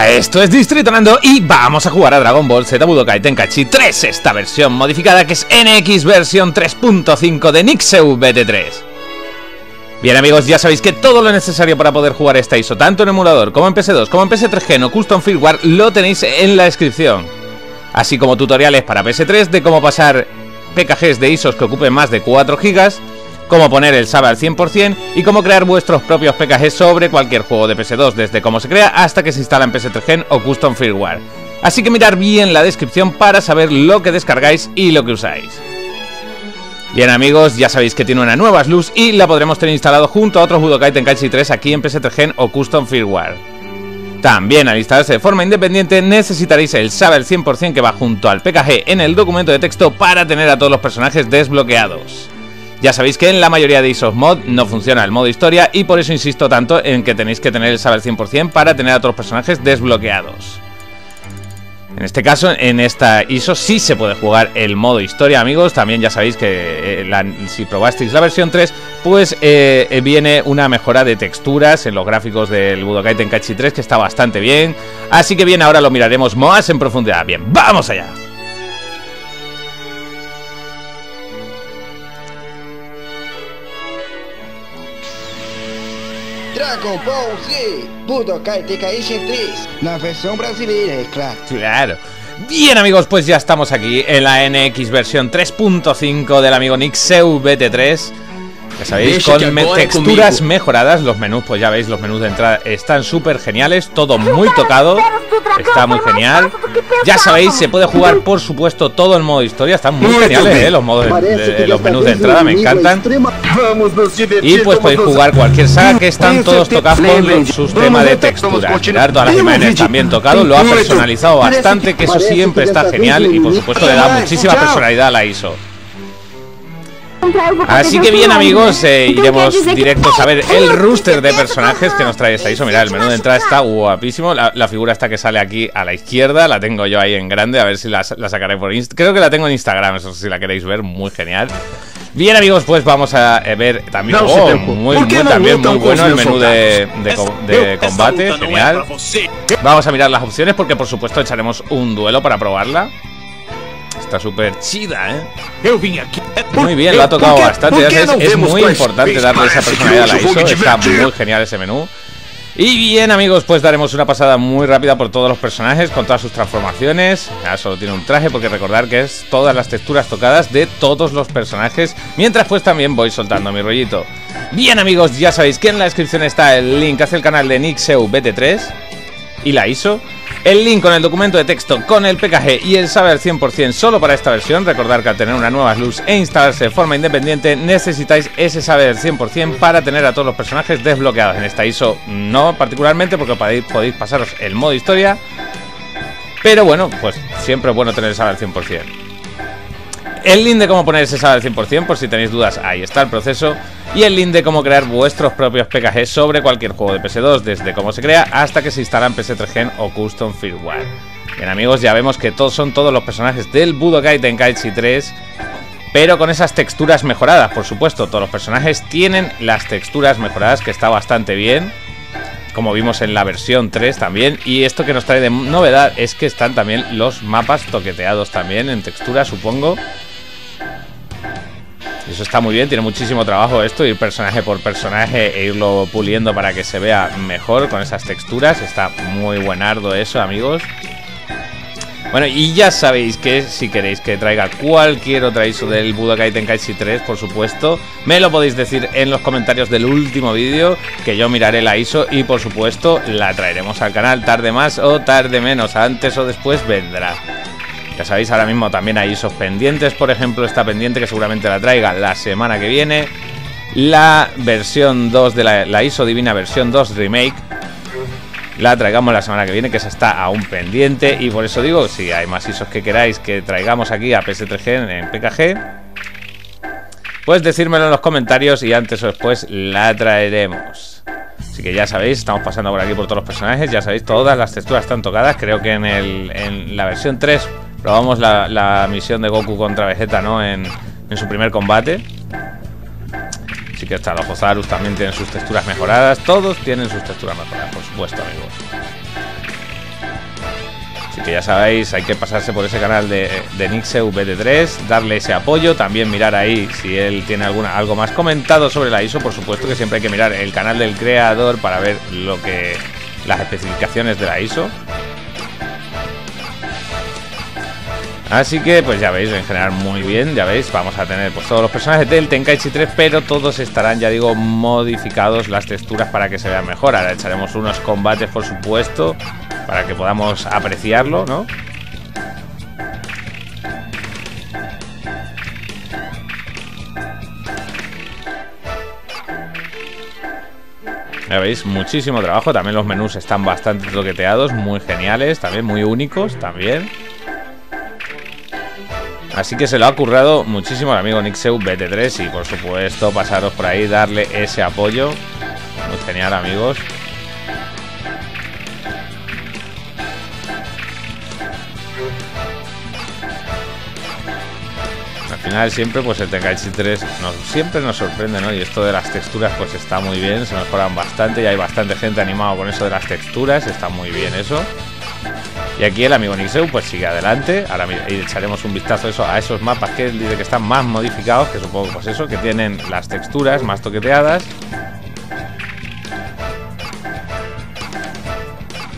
Esto es Distrito Nando y vamos a jugar a Dragon Ball Z Budokai Tenkaichi 3, esta versión modificada que es NX versión 3.5 de Nixeu BT3. Bien amigos, ya sabéis que todo lo necesario para poder jugar esta ISO, tanto en emulador como en PS2, como en PS3 o Custom Firmware, lo tenéis en la descripción. Así como tutoriales para PS3 de cómo pasar PKGs de ISOs que ocupen más de 4 GB cómo poner el SAB al 100% y cómo crear vuestros propios PKG sobre cualquier juego de PS2, desde cómo se crea hasta que se instala en PS3 Gen o Custom Firmware. Así que mirar bien la descripción para saber lo que descargáis y lo que usáis. Bien amigos, ya sabéis que tiene una nueva luz y la podremos tener instalado junto a otros Budokai Tenkaichi 3 aquí en PS3 Gen o Custom Firmware. También al instalarse de forma independiente necesitaréis el SAB al 100% que va junto al PKG en el documento de texto para tener a todos los personajes desbloqueados. Ya sabéis que en la mayoría de ISOs mod no funciona el modo historia y por eso insisto tanto en que tenéis que tener el saber 100% para tener a los personajes desbloqueados. En este caso, en esta ISO sí se puede jugar el modo historia, amigos. También ya sabéis que eh, si probasteis la versión 3, pues eh, viene una mejora de texturas en los gráficos del Budokai Tenkaichi 3, que está bastante bien. Así que bien, ahora lo miraremos más en profundidad. Bien, ¡vamos allá! Dragon Ball Z, Budokai Tenkaichi 3, la versión brasileña, es claro. Claro. Bien amigos, pues ya estamos aquí en la NX versión 3.5 del amigo Nixeu BT3 ya sabéis, con texturas mejoradas, los menús, pues ya veis, los menús de entrada están súper geniales, todo muy tocado, está muy genial. Ya sabéis, se puede jugar, por supuesto, todo en modo historia, están muy geniales, ¿eh? los, modos los menús de entrada, me encantan. Y pues podéis jugar cualquier saga que están todos tocados con su sistema de texturas. Mirar todas las imágenes también tocado, lo ha personalizado bastante, que eso siempre está genial y por supuesto le da muchísima personalidad a la ISO. Así que bien amigos, eh, iremos directos a ver el rooster de personajes que nos trae esta ISO. Mirad, el menú de entrada está guapísimo. La, figura esta que sale aquí a la izquierda La tengo yo ahí en grande, a ver si la, sacaré por Instagram Creo que la tengo en Instagram, eso si la queréis ver, muy genial. Bien amigos, pues vamos a eh, ver también oh, muy, muy, también muy bueno el menú de, de combate, genial. Vamos a mirar las opciones porque por supuesto echaremos un duelo para probarla Está súper chida, ¿eh? Muy bien, lo ha tocado bastante. Es, muy importante darle esa personalidad a la ISO. Está muy genial ese menú. Y bien amigos, pues daremos una pasada muy rápida por todos los personajes con todas sus transformaciones. Ya solo tiene un traje porque recordar que es todas las texturas tocadas de todos los personajes. Mientras pues también voy soltando mi rollito. Bien amigos, ya sabéis que en la descripción está el link hacia el canal de Nixeu BT3 y la ISO. El link con el documento de texto, con el PKG y el saber 100% solo para esta versión. Recordar que al tener una nueva luz e instalarse de forma independiente necesitáis ese saber 100% para tener a todos los personajes desbloqueados. En esta ISO no particularmente porque podéis, pasaros el modo historia. Pero bueno, pues siempre es bueno tener el saber 100%. El link de cómo poner ese saber 100% por si tenéis dudas, ahí está el proceso y el link de cómo crear vuestros propios PKG sobre cualquier juego de PS2, desde cómo se crea hasta que se instala en PS3 Gen o Custom Firmware. Bien amigos, ya vemos que todos son todos los personajes del Budokai Tenkaichi 3, pero con esas texturas mejoradas, por supuesto, todos los personajes tienen las texturas mejoradas que está bastante bien. Como vimos en la versión 3 también. Y esto que nos trae de novedad es que están también los mapas toqueteados también en textura, supongo. Eso está muy bien, tiene muchísimo trabajo esto, ir personaje por personaje e irlo puliendo para que se vea mejor con esas texturas. Está muy buenardo eso, amigos. Bueno, y ya sabéis que si queréis que traiga cualquier otra ISO del Budokai Tenkaichi 3, por supuesto, me lo podéis decir en los comentarios del último vídeo, que yo miraré la ISO y por supuesto la traeremos al canal tarde más o tarde menos, antes o después vendrá. Ya sabéis, ahora mismo también hay ISOs pendientes, por ejemplo, esta pendiente que seguramente la traiga la semana que viene. La versión 2 de la, ISO Divina versión 2 Remake. La traigamos la semana que viene, que esa está aún pendiente. Y por eso digo, si hay más ISOs que queráis que traigamos aquí a PS3G en PKG, pues decírmelo en los comentarios y antes o después la traeremos. Así que ya sabéis, estamos pasando por aquí por todos los personajes, ya sabéis, todas las texturas están tocadas. Creo que en, el, en la versión 3 Probamos la, la misión de Goku contra Vegeta, ¿no? En, su primer combate. Así que hasta los Ozarus también tienen sus texturas mejoradas. Todos tienen sus texturas mejoradas, por supuesto, amigos. Así que ya sabéis, hay que pasarse por ese canal de, de Nixeu BT3, darle ese apoyo, también mirar ahí si él tiene alguna, algo más comentado sobre la ISO, por supuesto que siempre hay que mirar el canal del creador para ver lo que las especificaciones de la ISO. Así que, pues ya veis, en general muy bien, ya veis, vamos a tener pues todos los personajes del Tenkaichi 3, pero todos estarán, ya digo, modificados las texturas para que se vean mejor. Ahora echaremos unos combates, por supuesto, para que podamos apreciarlo, ¿no? Ya veis, muchísimo trabajo. También los menús están bastante toqueteados, muy geniales, también muy únicos, también. Así que se lo ha currado muchísimo el amigo Nixeu BT3 y por supuesto pasaros por ahí, darle ese apoyo. Muy genial amigos. Al final siempre pues el Tenkaichi 3 nos, siempre nos sorprende, ¿no? Y esto de las texturas pues está muy bien, se mejoran bastante y hay bastante gente animado con eso de las texturas, está muy bien eso. Y aquí el amigo Nixeu pues sigue adelante. Ahora y echaremos un vistazo a esos mapas que él dice que están más modificados, que supongo pues eso, que tienen las texturas más toqueteadas.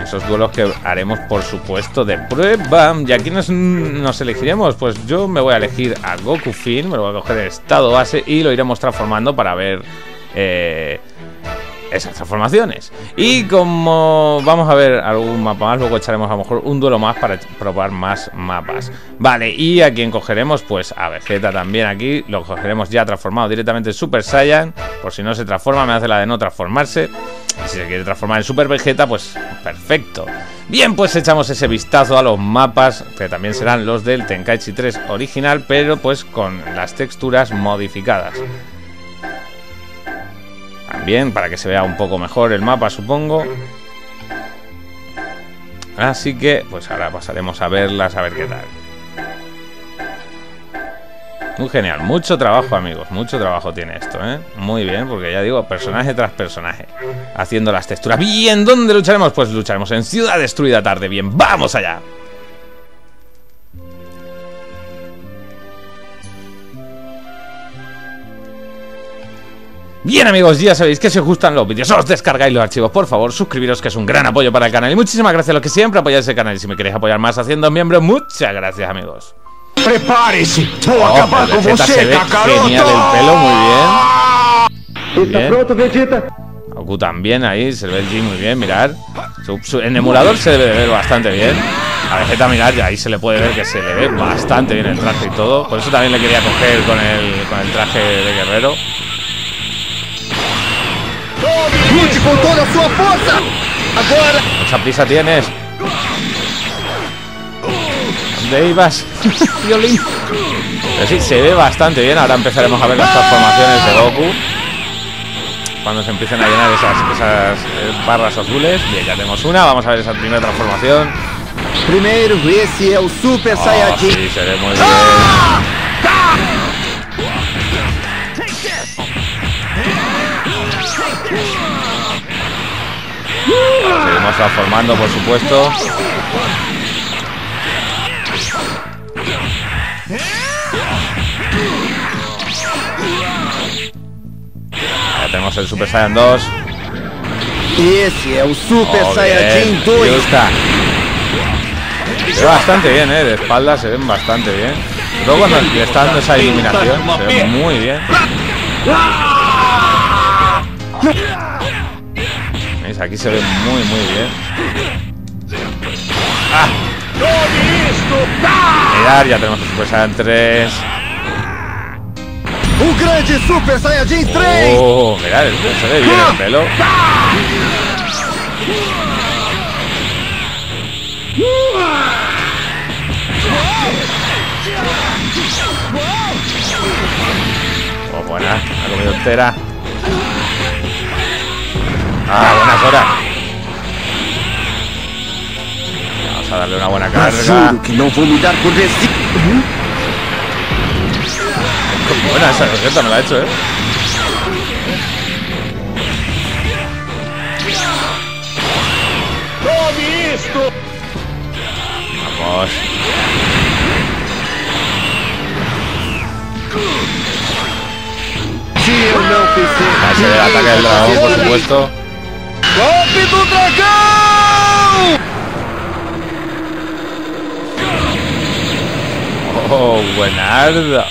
Esos duelos que haremos, por supuesto, de prueba. Y aquí nos, nos elegiremos. Pues yo me voy a elegir a Goku Fin, me lo voy a coger en estado base y lo iremos transformando para ver... Eh, esas transformaciones. Y como vamos a ver algún mapa más, luego echaremos a lo mejor un duelo más para probar más mapas. Vale, y a quien cogeremos, pues a Vegeta también aquí, lo cogeremos ya transformado directamente en Super Saiyan, por si no se transforma, me hace la de no transformarse. Si se quiere transformar en Super Vegeta, pues perfecto. Bien, pues echamos ese vistazo a los mapas, que también serán los del Tenkaichi 3 original, pero pues con las texturas modificadas. También para que se vea un poco mejor el mapa, supongo. Así que, pues ahora pasaremos a verlas, a ver qué tal. Muy genial, mucho trabajo amigos, mucho trabajo tiene esto, ¿eh? Muy bien, porque ya digo, personaje tras personaje, haciendo las texturas. Bien, ¿dónde lucharemos? Pues lucharemos en Ciudad Destruida Tarde, bien, ¡vamos allá! Bien amigos, ya sabéis que si os gustan los vídeos os descargáis los archivos, por favor, suscribiros que es un gran apoyo para el canal y muchísimas gracias a los que siempre apoyáis el canal y si me queréis apoyar más haciendo miembro, muchas gracias amigos. Prepárese, oh, se ve genial el pelo, muy bien. Bien. Vegeta? Goku también ahí, se ve el G muy bien, mirar. en emulador se debe ver bastante bien. A Vegeta, mirar, ahí se le puede ver que se le ve bastante bien el traje y todo. Por eso también le quería coger con el, con el traje de guerrero. ¡Luche con toda su fuerza! ¡Ahora! Mucha prisa tienes. ¿Dónde ibas? Violín. Pero sí, se ve bastante bien. Ahora empezaremos a ver las transformaciones de Goku. Cuando se empiecen a llenar esas, esas eh, barras azules. Bien, ya tenemos una. Vamos a ver esa primera transformación. Primero, ese es el Super oh, Saiyajin. Sí, se ve muy bien. Seguimos transformando, por supuesto. Ya tenemos el Super Saiyan 2. Ese es el Super oh, Saiyajin 2. Se ve bastante bien, eh. De espalda se ven bastante bien. Luego cuando le está dando esa iluminación, se ve muy bien. Aquí se ve muy, muy bien. ¡Ah! Mirar, ya tenemos Super Saiyan 3. ¡Un grande Super Saiyajin 3! ¡Oh! Mirad, se ve bien el pelo. Oh, buena, ha comido entera. Ah, buenas horas. Vamos a darle una buena carga. Que no vomitar con Buena esa receta, me la ha hecho, eh. Vamos. Se el ataque del dragón, por supuesto. ¡Golpe do dragão! Oh, buenardo.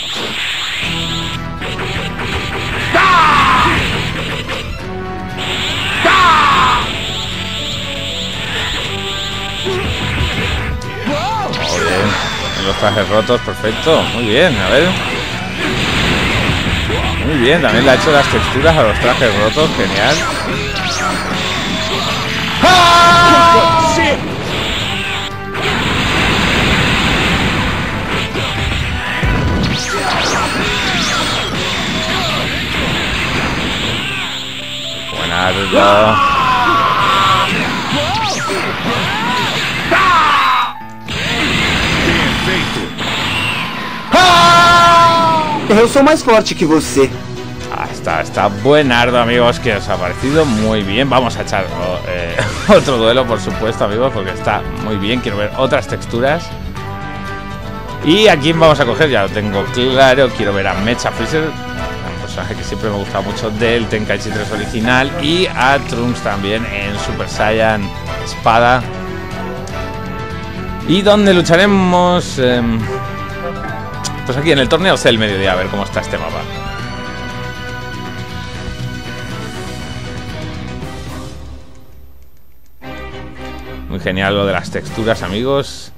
Muy bien. Los trajes rotos, perfecto. Muy bien, a ver. Muy bien, también le ha hecho las texturas a los trajes rotos, genial. Buenardo. Eu sou mais forte que você. Está, buenardo, amigos, que os ha parecido muy bien. Vamos a echar eh, otro duelo, por supuesto, amigos, porque está muy bien. Quiero ver otras texturas. ¿Y a quién vamos a coger? Ya lo tengo claro. Quiero ver a Mecha Freezer, un personaje que siempre me ha gustado mucho del Tenkaichi 3 original. Y a Trunks también en Super Saiyan Espada. ¿Y dónde lucharemos? Em, pues aquí en el torneo sé el mediodía, a ver cómo está este mapa. Muy genial lo de las texturas, amigos.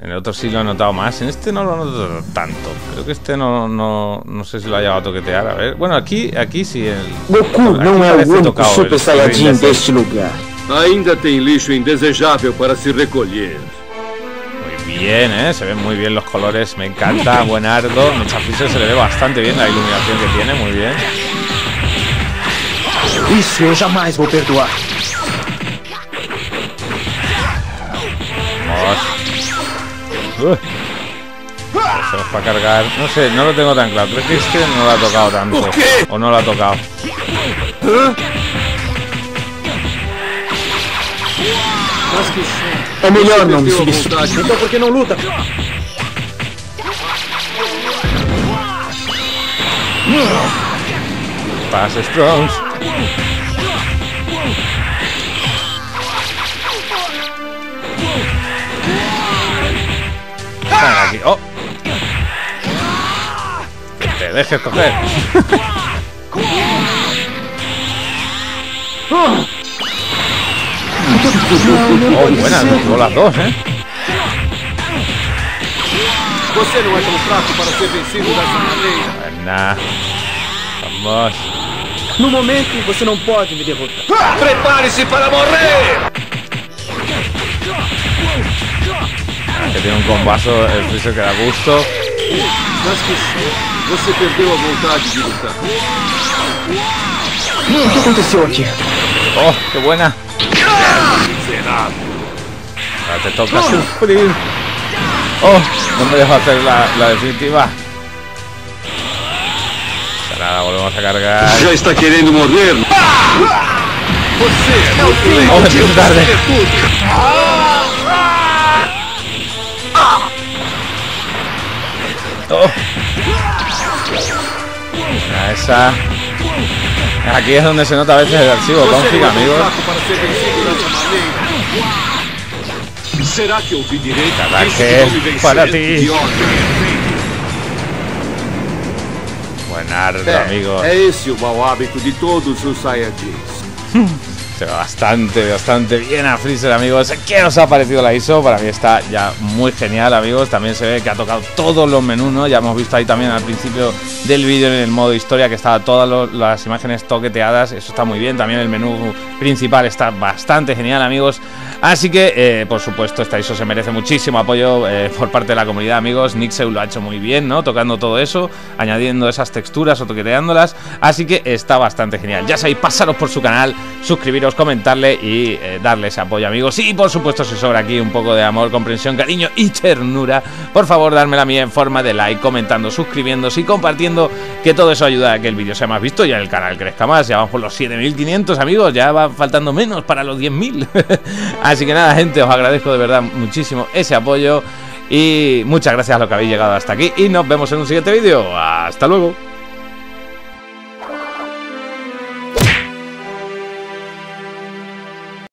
En el otro sí lo he notado más. En este no lo noto tanto. Creo que este no, no, no sé si lo ha llegado a toquetear. A ver. Bueno, aquí, aquí sí. El, Goku não é o único Super Saiyajin deste lugar. Ainda tem lixo indesejável para se recolher. Bien, ¿eh? Se ven muy bien los colores, me encanta, buenardo. Mecha Freezer se le ve bastante bien la iluminación que tiene, muy bien. Isso eu jamais vou perdoar. Vamos. Hacemos para cargar. No sé, no lo tengo tan claro. Creo que este no lo ha tocado tanto. O no lo ha tocado. É melhor não me substituir. Então por que não luta? Passa Strong. Aquí. Oh. Que te dejes coger. Oh, buenas, nos las dos, ¿eh? Você não é tão fraco para ser vencido dessa maneira. Buena. Vamos. No momento, você não pode me derrotar. Prepare-se para morrer! Que tiene un combazo, el Freezer que da gusto. Que você perdeu a vontade de lutar. O que aconteceu aqui? Oh, qué buena. Ahora te toca sufrir. Oh, no me dejo hacer la, la definitiva. Nada, volvemos a cargar. Já está querendo morrer? Você é o fim. Oh, tarde. Oh. Mira esa. Aquí es donde se nota a veces el archivo config, amigos. Será que ouvi direito? Ataque vencer. para ti. Perfeito. Buenardo, amigos. É esse o mau hábito de todos os Saiyajins. Se va bastante, bastante bien a Freezer, amigos. ¿Qué os ha parecido la ISO? Para mí está ya muy genial, amigos. También se ve que ha tocado todos los menús, ¿no? Ya hemos visto ahí también al principio del vídeo en el modo historia que estaba todas las imágenes toqueteadas. Eso está muy bien. También el menú principal está bastante genial, amigos. Así que, eh, por supuesto, esta ISO se merece muchísimo apoyo eh, por parte de la comunidad, amigos. Nixeu lo ha hecho muy bien, ¿no? Tocando todo eso, añadiendo esas texturas o toqueteándolas. Así que está bastante genial. Ya sabéis, pasaros por su canal, suscribiros, comentarle y eh, darle ese apoyo, amigos. Y por supuesto, si sobra aquí un poco de amor, comprensión, cariño y ternura, por favor, darme la mía en forma de like, comentando, suscribiéndose y compartiendo, que todo eso ayuda a que el vídeo sea más visto y el canal crezca más. Ya vamos por los 7500, amigos, ya va faltando menos para los 10000. Así que nada, gente, os agradezco de verdad muchísimo ese apoyo. Y muchas gracias a los que habéis llegado hasta aquí. Y nos vemos en un siguiente vídeo. Hasta luego.